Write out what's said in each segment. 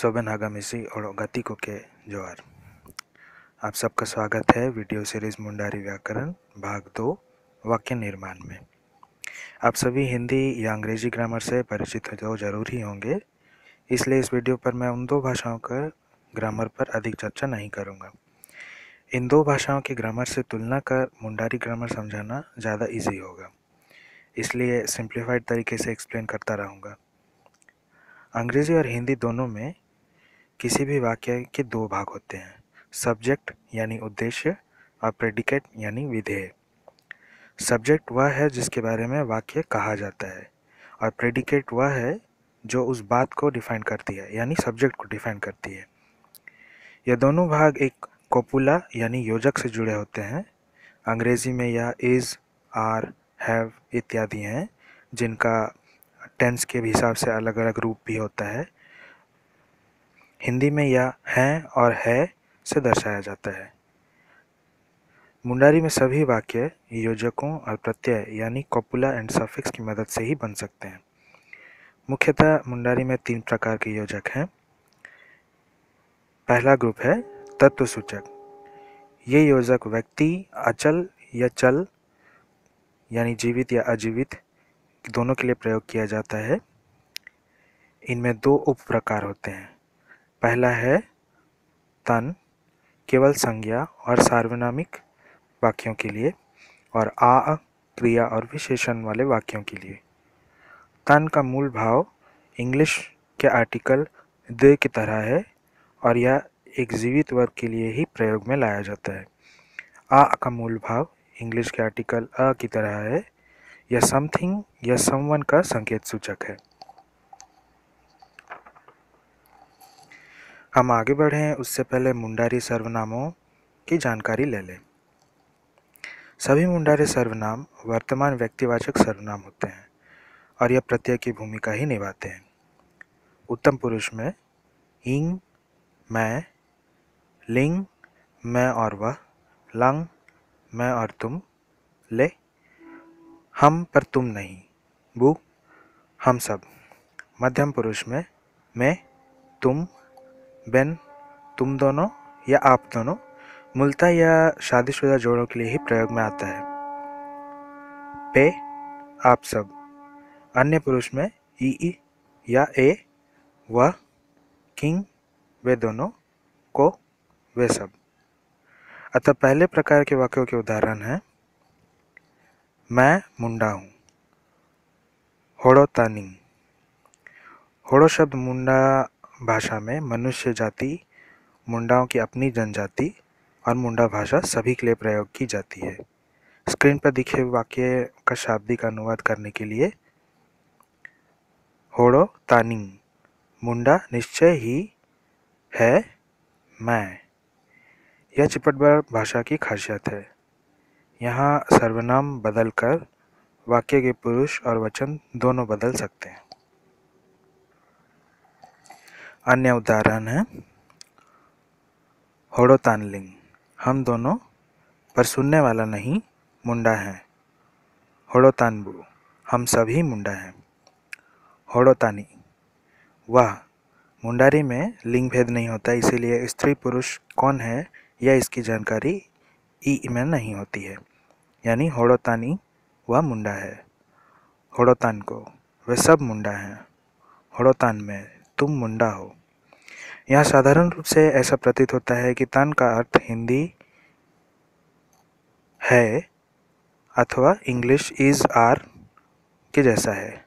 शोभन हगामिसी और गति को के जोहर आप सबका स्वागत है वीडियो सीरीज़ मुंडारी व्याकरण, भाग दो, वाक्य निर्माण में। आप सभी हिंदी या अंग्रेज़ी ग्रामर से परिचित हो ज़रूरी होंगे, इसलिए इस वीडियो पर मैं उन दो भाषाओं का ग्रामर पर अधिक चर्चा नहीं करूँगा। इन दो भाषाओं के ग्रामर से तुलना कर मुंडारी ग्रामर समझाना ज़्यादा इजी होगा, इसलिए सिंप्लीफाइड तरीके से एक्सप्लेन करता रहूँगा। अंग्रेज़ी और हिंदी दोनों में किसी भी वाक्य के दो भाग होते हैं। सब्जेक्ट यानी उद्देश्य और प्रेडिकेट यानी विधेय। सब्जेक्ट वह है जिसके बारे में वाक्य कहा जाता है और प्रेडिकेट वह है जो उस बात को डिफाइन करती है, यानी सब्जेक्ट को डिफाइन करती है। यह दोनों भाग एक कोपुला यानी योजक से जुड़े होते हैं। अंग्रेज़ी में यह इज़ आर हैव इत्यादि हैं, जिनका टेंस के हिसाब से अलग अलग रूप भी होता है। हिंदी में यह हैं और है से दर्शाया जाता है। मुंडारी में सभी वाक्य योजकों और प्रत्यय, यानी कॉपुला एंड सफिक्स की मदद से ही बन सकते हैं। मुख्यतः मुंडारी में तीन प्रकार के योजक हैं। पहला ग्रुप है तत्व सूचक। ये योजक व्यक्ति, अचल या चल, यानी जीवित या अजीवित, दोनों के लिए प्रयोग किया जाता है। इनमें दो उप प्रकार होते हैं। पहला है तन, केवल संज्ञा और सार्वनामिक वाक्यों के लिए और आ, क्रिया और विशेषण वाले वाक्यों के लिए। तन का मूल भाव इंग्लिश के आर्टिकल द की तरह है और यह एक जीवित वर्ग के लिए ही प्रयोग में लाया जाता है। आ का मूल भाव इंग्लिश के आर्टिकल अ की तरह है। यह समथिंग या समवन का संकेत सूचक है। हम आगे बढ़ें, उससे पहले मुंडारी सर्वनामों की जानकारी ले लें। सभी मुंडारी सर्वनाम वर्तमान व्यक्तिवाचक सर्वनाम होते हैं और यह प्रत्यय की भूमिका ही निभाते हैं। उत्तम पुरुष में इंग मैं, लिंग, मैं और वह, लंग, मैं और तुम, ले, हम पर तुम नहीं, बु, हम सब। मध्यम पुरुष में मैं, तुम बेन, तुम दोनों या आप दोनों मूलतः या शादीशुदा जोड़ों के लिए ही प्रयोग में आता है। पे, आप सब। अन्य पुरुष में ई ई या ए वह किंग, वे दोनों, को, वे सब। अतः पहले प्रकार के वाक्यों के उदाहरण हैं। मैं मुंडा हूँ। होड़ो तानिंग। होड़ो शब्द मुंडा भाषा में मनुष्य जाति, मुंडाओं की अपनी जनजाति और मुंडा भाषा सभी के लिए प्रयोग की जाती है। स्क्रीन पर दिखे वाक्य का शाब्दिक अनुवाद करने के लिए, होड़ो तानिंग, मुंडा निश्चय ही है मैं। यह चिपट भाषा की खासियत है। यहाँ सर्वनाम बदलकर वाक्य के पुरुष और वचन दोनों बदल सकते हैं। अन्य उदाहरण है। होड़ो तानलिंग हम दोनों पर सुनने वाला नहीं, मुंडा है। होड़ो तानबू हम सभी मुंडा हैं। होड़ो तानी वह, मुंडारी में लिंग भेद नहीं होता, इसीलिए स्त्री पुरुष कौन है यह इसकी जानकारी ई में नहीं होती है। यानी होड़ोतानी वह मुंडा है। होड़ोतान को। वे सब मुंडा हैं। होड़ोतान में तुम मुंडा हो। यहाँ साधारण रूप से ऐसा प्रतीत होता है कि तन का अर्थ हिंदी है अथवा इंग्लिश इज़ आर के जैसा है।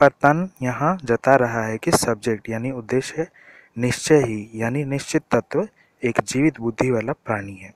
पर तन यहाँ जता रहा है कि सब्जेक्ट यानी उद्देश्य निश्चय ही यानी निश्चित तत्व एक जीवित बुद्धि वाला प्राणी है।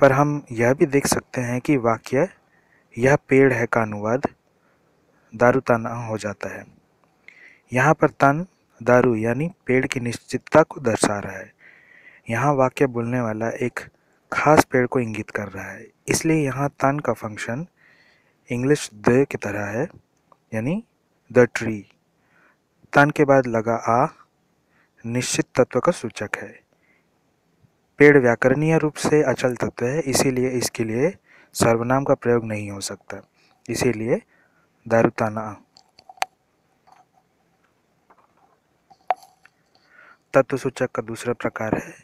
पर हम यह भी देख सकते हैं कि वाक्य, यह पेड़ है का अनुवाद दारू ताना हो जाता है। यहाँ पर तन, दारू यानी पेड़ की निश्चितता को दर्शा रहा है। यहाँ वाक्य बोलने वाला एक खास पेड़ को इंगित कर रहा है। इसलिए यहाँ तन का फ़ंक्शन इंग्लिश द की तरह है, यानी द ट्री तन के बाद लगा आ, निश्चित तत्व का सूचक है। पेड़ व्याकरणीय रूप से अचल तत्व है, इसीलिए इसके लिए सर्वनाम का प्रयोग नहीं हो सकता। इसीलिए दारुताना तत्व सूचक का दूसरा प्रकार है,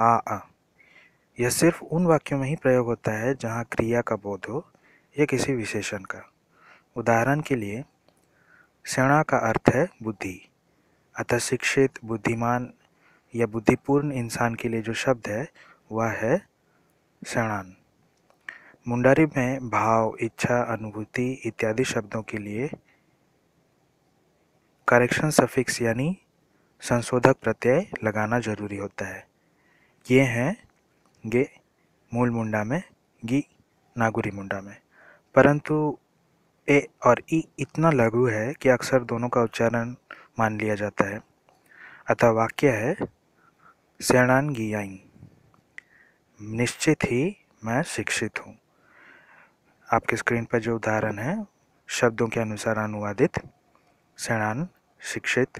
आ आ। यह सिर्फ़ उन वाक्यों में ही प्रयोग होता है जहाँ क्रिया का बोध हो या किसी विशेषण का। उदाहरण के लिए सेणा का अर्थ है बुद्धि। अतः शिक्षित बुद्धिमान या बुद्धिपूर्ण इंसान के लिए जो शब्द है, वह है सेणान मुंडारी में भाव, इच्छा, अनुभूति इत्यादि शब्दों के लिए करेक्शन सफिक्स यानी संशोधक प्रत्यय लगाना ज़रूरी होता है। ये हैं गे मूल मुंडा में, गी नागुरी मुंडा में। परंतु ए और ई इतना लघु है कि अक्सर दोनों का उच्चारण मान लिया जाता है। अतः वाक्य है सेणान गियाई निश्चित ही मैं शिक्षित हूँ। आपके स्क्रीन पर जो उदाहरण है, शब्दों के अनुसार अनुवादित, सेणान, शिक्षित,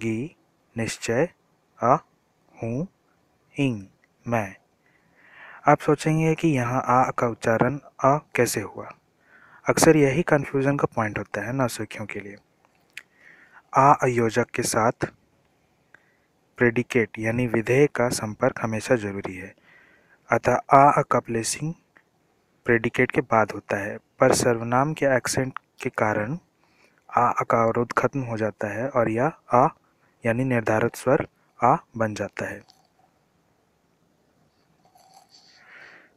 गी निश्चय अ हूँ, इंग, मैं। आप सोचेंगे कि यहाँ आ का उच्चारण अ कैसे हुआ? अक्सर यही कन्फ्यूज़न का पॉइंट होता है नौसिखियों के लिए। आ अयोजक के साथ प्रेडिकेट यानी विधेय का संपर्क हमेशा ज़रूरी है। अतः आ का प्लेसिंग प्रेडिकेट के बाद होता है, पर सर्वनाम के एक्सेंट के कारण आ का अवरोध खत्म हो जाता है और यह आ यानी निर्धारित स्वर आ बन जाता है।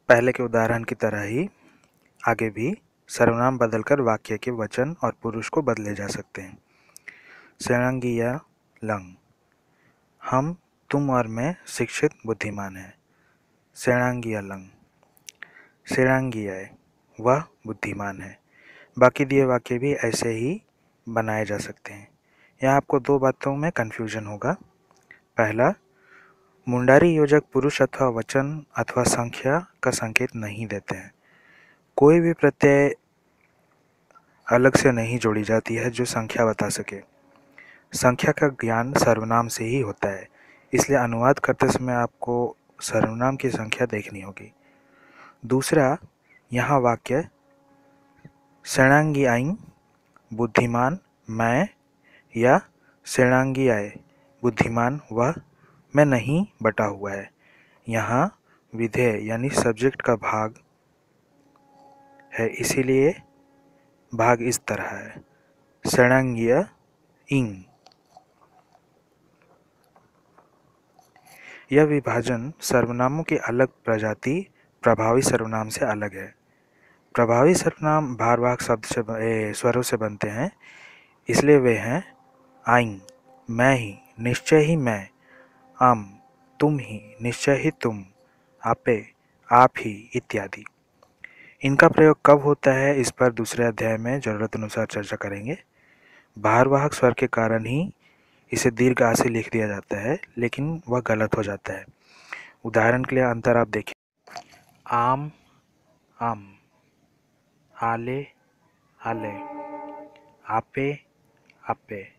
पहले के उदाहरण की तरह ही आगे भी सर्वनाम बदलकर वाक्य के वचन और पुरुष को बदले जा सकते हैं। सेणंगिया लंग, हम, तुम और मैं शिक्षित बुद्धिमान हैं। सेणांगिया लंग सेणांगिया वह बुद्धिमान है। बाकी दिए वाक्य भी ऐसे ही बनाए जा सकते हैं। यहाँ आपको दो बातों में कन्फ्यूज़न होगा। पहला, मुंडारी योजक पुरुष अथवा वचन अथवा संख्या का संकेत नहीं देते हैं। कोई भी प्रत्यय अलग से नहीं जोड़ी जाती है जो संख्या बता सके। संख्या का ज्ञान सर्वनाम से ही होता है, इसलिए अनुवाद करते समय आपको सर्वनाम की संख्या देखनी होगी। दूसरा, यहाँ वाक्य सेणांगी आइन बुद्धिमान, मैं या सेणांगी आए। बुद्धिमान वह में नहीं बटा हुआ है। यहाँ विधेय यानी सब्जेक्ट का भाग है, इसीलिए भाग इस तरह है। षणांगीय इंग। यह विभाजन सर्वनामों की अलग प्रजाति, प्रभावी सर्वनाम से अलग है। प्रभावी सर्वनाम भारवाहक शब्द से स्वरों से बनते हैं, इसलिए वे हैं आइंग मैं ही, निश्चय ही मैं। आम, तुम ही, निश्चय ही तुम, आपे, आप ही, इत्यादि। इनका प्रयोग कब होता है, इस पर दूसरे अध्याय में ज़रूरत अनुसार चर्चा करेंगे। भारवाहक स्वर के कारण ही इसे दीर्घ आ से लिख दिया जाता है, लेकिन वह गलत हो जाता है। उदाहरण के लिए अंतर आप देखें आम आम, आले आले, आपे आपे।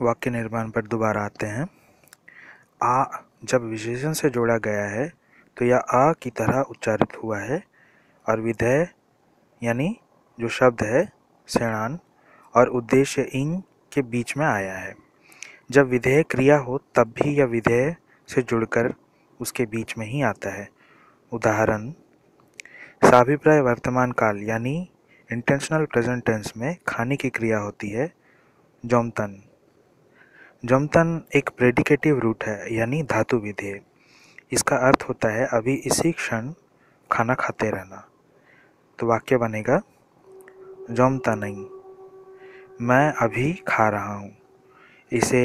वाक्य निर्माण पर दोबारा आते हैं। आ जब विशेषण से जोड़ा गया है तो यह आ की तरह उच्चारित हुआ है, और विधेय, यानी जो शब्द है, सेणान, और उद्देश्य इंग के बीच में आया है। जब विधेय क्रिया हो, तब भी यह विधेय से जुड़कर उसके बीच में ही आता है। उदाहरण, साभिप्राय वर्तमान काल, यानी इंटेंशनल प्रेजेंट टेंस में खाने की क्रिया होती है, जोमतन। जमतन एक प्रेडिकेटिव रूट है, यानी धातु विधेय इसका अर्थ होता है, अभी इसी क्षण खाना खाते रहना। तो वाक्य बनेगा जमता नहीं मैं अभी खा रहा हूँ। इसे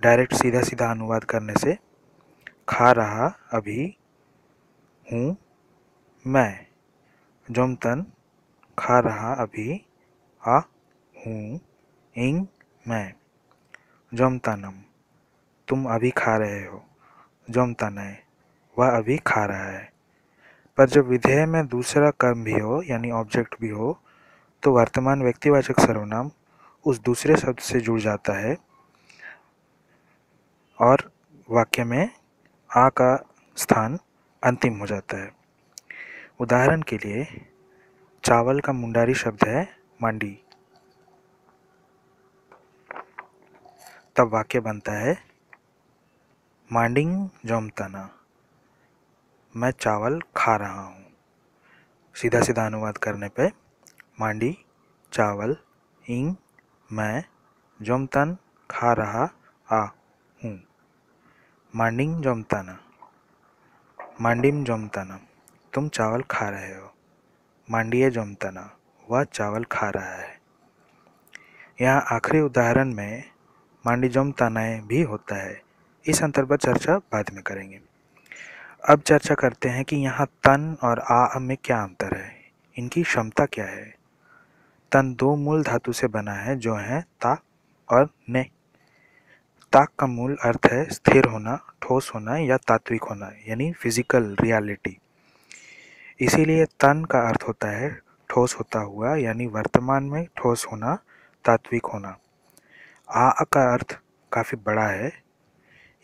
डायरेक्ट सीधा सीधा अनुवाद करने से, खा रहा, अभी हूँ मैं। जमतन, खा रहा, अभी आ हूँ, इंग, मैं। जोमतानम, तुम अभी खा रहे हो। जोमतानय वह अभी खा रहा है। पर जब विधेय में दूसरा कर्म भी हो, यानी ऑब्जेक्ट भी हो तो वर्तमान व्यक्तिवाचक सर्वनाम उस दूसरे शब्द से जुड़ जाता है। और वाक्य में आ का स्थान अंतिम हो जाता है। उदाहरण के लिए, चावल का मुंडारी शब्द है, मंडी। तब वाक्य बनता है, मांडिंग जोमतना, मैं चावल खा रहा हूँ। सीधा सीधा अनुवाद करने पे, मांडी, चावल इंग मैं, जोमतन, खा रहा, आ, हूँ। मांडिंग जोमताना, मांडिम जोमताना, तुम चावल खा रहे हो। मांडिये जोमताना, वह चावल खा रहा है। यहाँ आखिरी उदाहरण में मांडी जोमतानाए भी होता है। इस अंतर पर चर्चा बाद में करेंगे। अब चर्चा करते हैं कि यहाँ तन और आ में क्या अंतर है? इनकी क्षमता क्या है? तन दो मूल धातु से बना है, जो है ता और ने। ताक का मूल अर्थ है स्थिर होना, ठोस होना या तात्विक होना, यानी फ़िज़िकल रियलिटी इसीलिए तन का अर्थ होता है ठोस होता हुआ, यानी वर्तमान में ठोस होना, तात्विक होना। आ का अर्थ काफ़ी बड़ा है,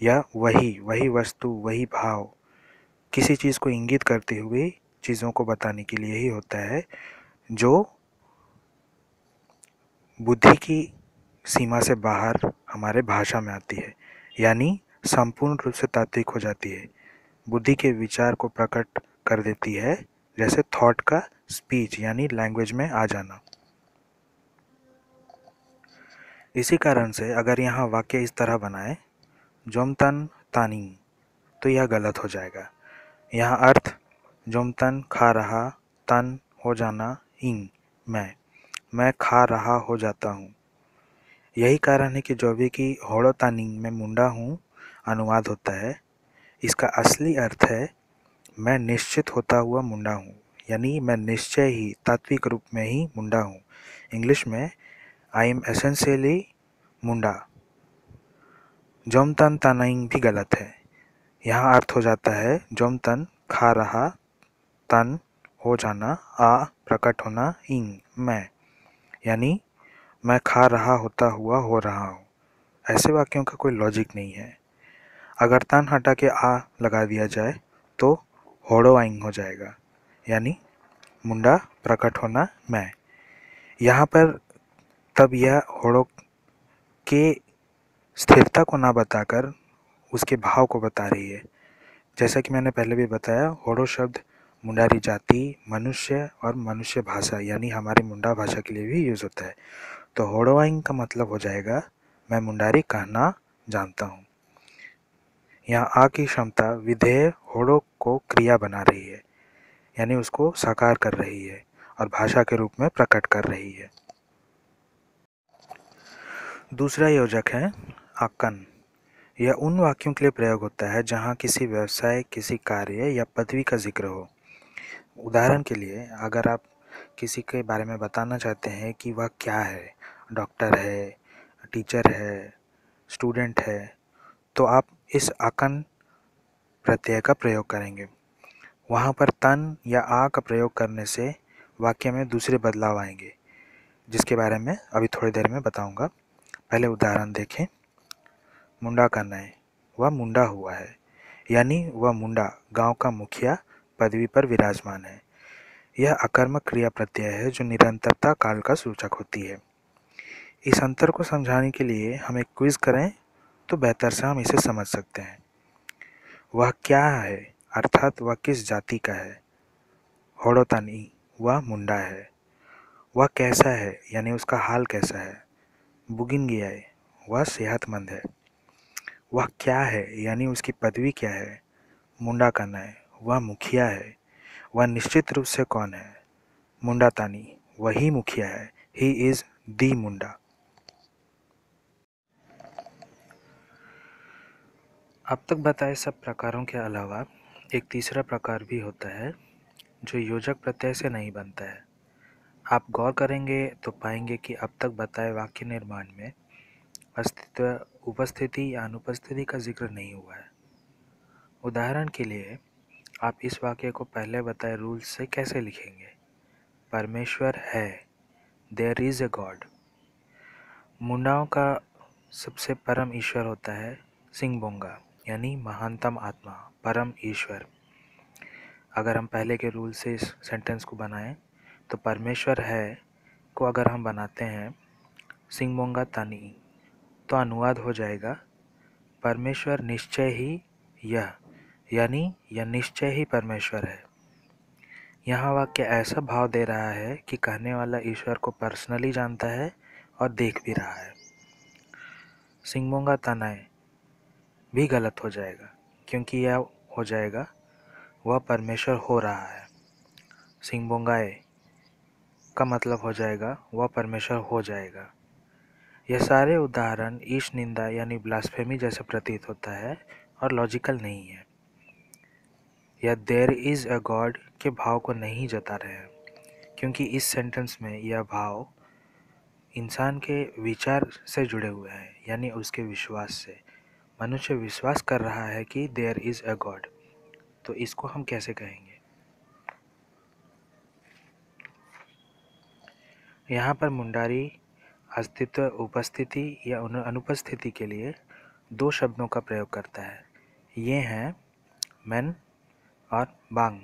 या वही वही वस्तु, वही भाव किसी चीज़ को इंगित करते हुए चीज़ों को बताने के लिए ही होता है, जो बुद्धि की सीमा से बाहर हमारे भाषा में आती है, यानी संपूर्ण रूप से तात्विक हो जाती है। बुद्धि के विचार को प्रकट कर देती है, जैसे थॉट का स्पीच यानी लैंग्वेज में आ जाना। इसी कारण से अगर यहाँ वाक्य इस तरह बनाए, जोमतन तानी तो यह गलत हो जाएगा। यहाँ अर्थ, जुमतन खा रहा तन हो जाना इंग मैं मैं खा रहा हो जाता हूँ। यही कारण है कि जो भी कि होड़ो तानिंग में मुंडा हूँ, अनुवाद होता है। इसका असली अर्थ है, मैं निश्चित होता हुआ मुंडा हूँ यानी मैं निश्चय ही, तात्विक रूप में ही मुंडा हूँ। इंग्लिश में आई एम एसेंशियली मुंडा। जोमतन तानाइंग भी गलत है। यहाँ अर्थ हो जाता है जोम तन खा रहा, तन हो जाना, आ प्रकट होना, इंग, मैं। यानी, मैं खा रहा होता हुआ हो रहा हूँ। ऐसे वाक्यों का कोई लॉजिक नहीं है। अगर तन हटा के आ लगा दिया जाए तो होड़ो आइंग हो जाएगा। यानी, मुंडा प्रकट होना, मैं। यहाँ पर तब यह होड़ो के स्थिरता को ना बताकर उसके भाव को बता रही है। जैसा कि मैंने पहले भी बताया, होड़ो शब्द मुंडारी जाति, मनुष्य और मनुष्य भाषा, यानी हमारी मुंडा भाषा के लिए भी यूज़ होता है। तो होड़ोवाइंग का मतलब हो जाएगा, मैं मुंडारी कहना जानता हूँ। यहाँ आ की क्षमता विधेय होड़ो को क्रिया बना रही है, यानी उसको साकार कर रही है और भाषा के रूप में प्रकट कर रही है। दूसरा योजक है आकन यह उन वाक्यों के लिए प्रयोग होता है जहाँ किसी व्यवसाय, किसी कार्य या पदवी का ज़िक्र हो। उदाहरण के लिए, अगर आप किसी के बारे में बताना चाहते हैं कि वह क्या है, डॉक्टर है, टीचर है, स्टूडेंट है तो आप इस आकन प्रत्यय का प्रयोग करेंगे। वहाँ पर तन या आ का प्रयोग करने से वाक्य में दूसरे बदलाव आएँगे, जिसके बारे में अभी थोड़ी देर में बताऊँगा। पहले उदाहरण देखें। मुंडा का है वह मुंडा हुआ है। यानी वह मुंडा गाँव का मुखिया, पदवी पर विराजमान है। यह अकर्मक क्रिया प्रत्यय है जो निरंतरता काल का सूचक होती है। इस अंतर को समझाने के लिए हम एक क्विज करें तो बेहतर से हम इसे समझ सकते हैं। वह क्या है? अर्थात वह किस जाति का है? होड़ोतानी। वह मुंडा है। वह कैसा है? यानी उसका हाल कैसा है? बुगिन गया है। वह सेहतमंद है। वह क्या है? यानी उसकी पदवी क्या है? मुंडा करना है वह मुखिया है। वह निश्चित रूप से कौन है? मुंडा तानी, वही मुखिया है। He is the Munda. अब तक बताए सब प्रकारों के अलावा एक तीसरा प्रकार भी होता है, जो योजक प्रत्यय से नहीं बनता है। आप गौर करेंगे तो पाएँगे कि अब तक बताए वाक्य निर्माण में अस्तित्व, उपस्थिति या अनुपस्थिति का ज़िक्र नहीं हुआ है। उदाहरण के लिए, आप इस वाक्य को पहले बताए रूल से कैसे लिखेंगे? परमेश्वर है। देर इज़ ए गॉड मुंडाओं का सबसे परम ईश्वर होता है सिंह बोंगा यानी महानतम आत्मा, परम ईश्वर। अगर हम पहले के रूल से इस सेंटेंस को बनाएँ तो परमेश्वर है को अगर हम बनाते हैं सिंह बोंगा तानी तो अनुवाद हो जाएगा, परमेश्वर निश्चय ही यह, यानी यह निश्चय ही परमेश्वर है। यहाँ वाक्य ऐसा भाव दे रहा है कि कहने वाला ईश्वर को पर्सनली जानता है और देख भी रहा है। सिंगमोंगा तनाए भी गलत हो जाएगा, क्योंकि यह हो जाएगा, वह परमेश्वर हो रहा है। सिंगबोंगाए का मतलब हो जाएगा, वह परमेश्वर हो जाएगा। यह सारे उदाहरण, ईश निंदा यानी ब्लास्फेमी जैसे प्रतीत होता है और लॉजिकल नहीं है। यह देर इज़ अ गॉड के भाव को नहीं जता रहे हैं, क्योंकि इस सेंटेंस में यह भाव इंसान के विचार से जुड़े हुए हैं, यानी उसके विश्वास से। मनुष्य विश्वास कर रहा है कि देयर इज़ अ गॉड तो इसको हम कैसे कहेंगे? यहाँ पर मुंडारी, अस्तित्व, उपस्थिति या अनुपस्थिति के लिए दो शब्दों का प्रयोग करता है। ये हैं, मैन और बांग।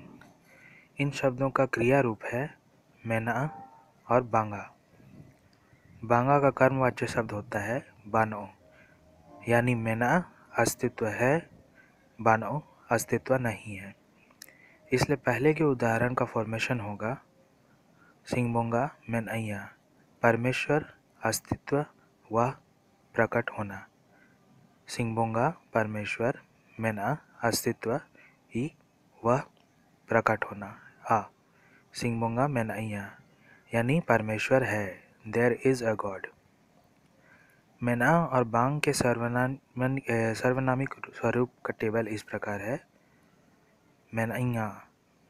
इन शब्दों का क्रिया रूप है मैना और बांगा। बांगा का कर्मवाच्य शब्द होता है बानो, यानी मैना अस्तित्व है, बानो अस्तित्व नहीं है। इसलिए पहले के उदाहरण का फॉर्मेशन होगा सिंगबोंगा मैनैया परमेश्वर अस्तित्व व प्रकट होना। सिंगबोंगा परमेश्वर मेना अस्तित्व ही वह प्रकट होना। आ सिंगबोंगा मैनैया यानी परमेश्वर है। देर इज़ अ गॉड मैना और बांग के सर्वनाम सर्वनामिक स्वरूप का टेबल इस प्रकार है। मैनैया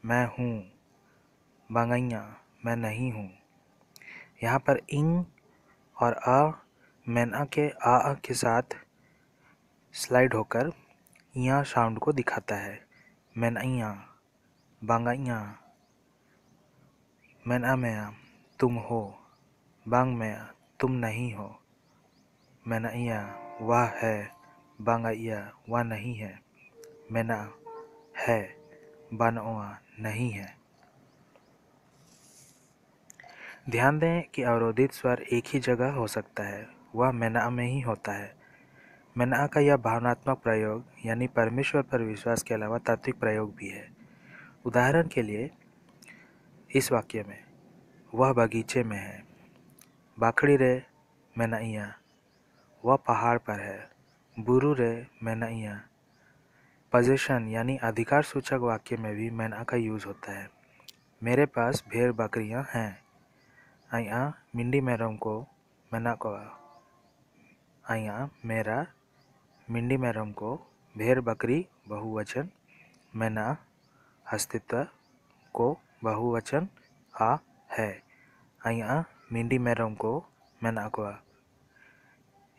मैं हूँ। बांगैया मैं नहीं हूँ। यहाँ पर इंग और अ, मैना के आ के साथ स्लाइड होकर यहाँ साउंड को दिखाता है। मैनैया बांगैया मैना मैया, तुम हो, बांग मैया, तुम नहीं हो। मैनैया वह है बांगैया वह नहीं है। मैना है बानोआ नहीं है। ध्यान दें कि अवरोधित स्वर एक ही जगह हो सकता है, वह मैना में ही होता है। मैना का यह भावनात्मक प्रयोग, यानी परमेश्वर पर विश्वास के अलावा तात्विक प्रयोग भी है। उदाहरण के लिए, इस वाक्य में, वह बगीचे में है। बाखड़ी रे मैनाइया वह पहाड़ पर है। बुरु रे मैनाइया पोजिशन यानी अधिकार सूचक वाक्य में भी मैना का यूज़ होता है। मेरे पास भेड़ बकरियाँ हैं। Aya mindi merom को मना को आया मेरा मिंडी मेरम को भेड़ बकरी बहुवचन मैना अस्तित्व को बहुवचन आ है। आया मिंडी मेरम को मैना को,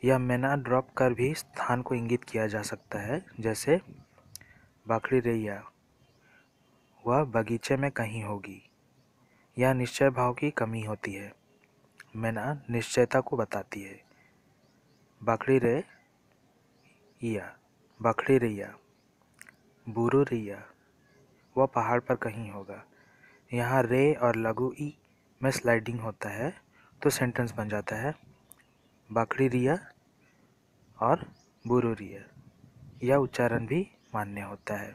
यह मैना ड्रॉप कर भी स्थान को इंगित किया जा सकता है, जैसे बकरी रैया, वह बगीचे में कहीं होगी। यह निश्चय भाव की कमी होती है। मैना निश्चयता को बताती है। बकड़ी रे या बकड़ी रैया बुरु रैया वह पहाड़ पर कहीं होगा। यहाँ रे और लघु ई में स्लाइडिंग होता है तो सेंटेंस बन जाता है बकड़ी रिया और बुरु रिया यह उच्चारण भी मान्य होता है।